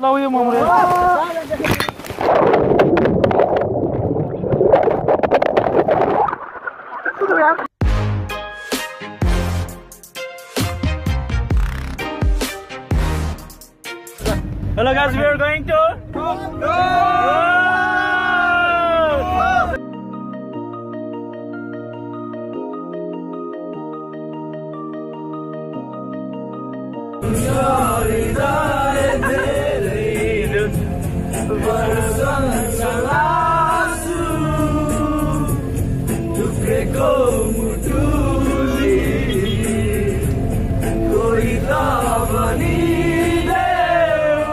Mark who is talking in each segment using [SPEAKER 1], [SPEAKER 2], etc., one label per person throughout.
[SPEAKER 1] Hello guys, we are going to go! bersorak selasu
[SPEAKER 2] Tuk reko muduli Koi
[SPEAKER 1] tabani deo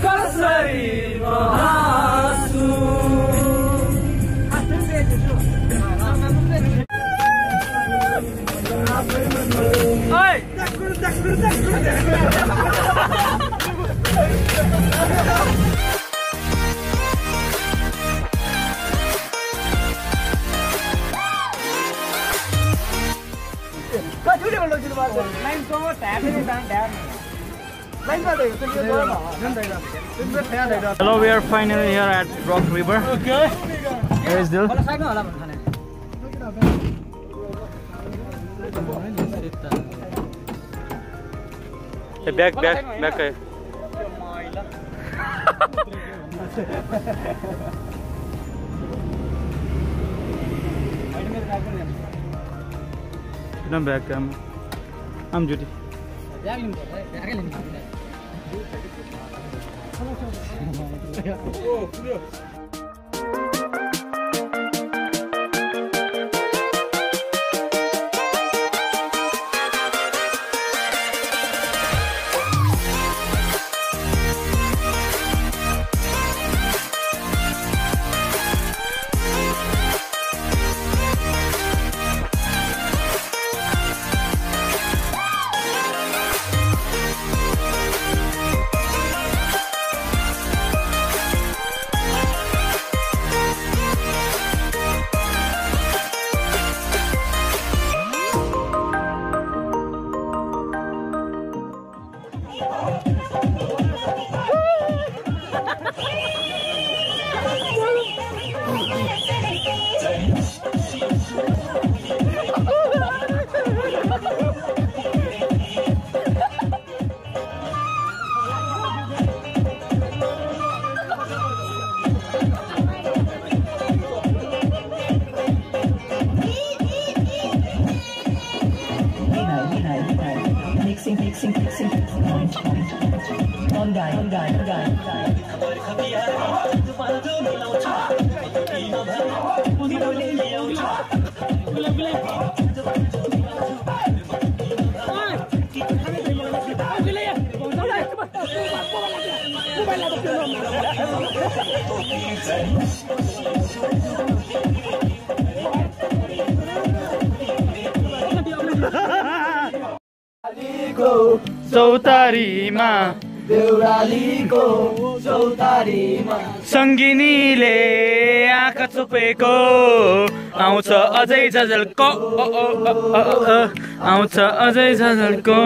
[SPEAKER 1] Kasari mahasu Oi! Hello, we are finally here at Rock River. Okay. Here is Dil. Hey, back, back, back. hey. No back. I'm, I'm Judy.
[SPEAKER 2] 别挨着我，别挨着我，别挨着我。
[SPEAKER 1] चौतारीमा
[SPEAKER 2] देउरालीको चौतारीमा।
[SPEAKER 1] सङ्गिनीले आँखा चुपेको आउँछ अझै झझल्को। आउँछ अझै झझल्को।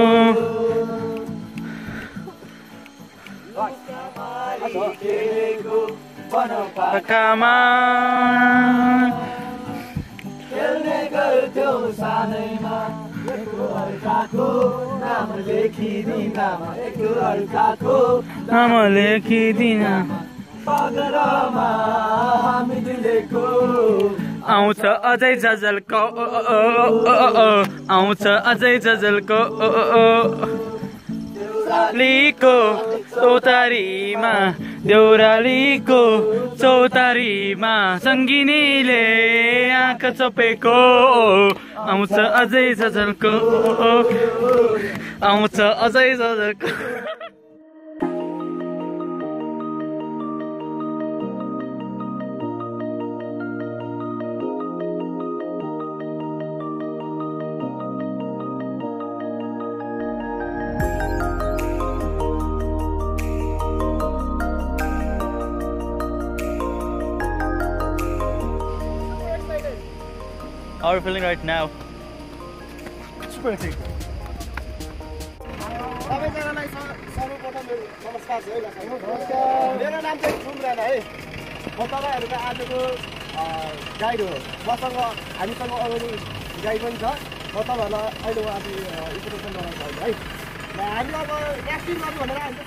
[SPEAKER 2] खेल्ने गर्थ्यौ एकको अर्काको नाम लेखिदिँदामा एकको अर्काको
[SPEAKER 1] नाम। लेखिदिन
[SPEAKER 2] पगरमा हामी दुलेको
[SPEAKER 1] आउँछ अझै ओ, आउँछ अझै ओ। देउरालीको चौतारीमा देउरालीको चौतारीमा सङ्गिनीले आँखा चपेको। आउँछ अझै झझल्को आउँछ अझै झझल्को How are you feeling right now?
[SPEAKER 2] सबैजनालाई सर्वप्रथम मेरो नमस्कार मेरो नाम चाहिँ सुमरान है। म तपाईँहरूको आजको गाइड हो। मसँग हामीसँग अगाडि गाइड पनि छ। म तपाईँहरूलाई अहिले आज इन्फर्मेसन गराउँछु अहिले है। र हामी अब एक्टिङ गर्नु भनेर हामी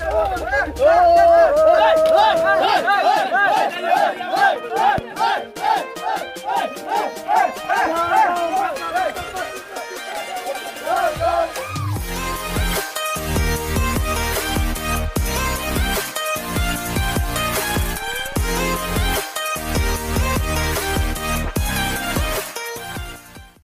[SPEAKER 2] 어, 어, 어, 어.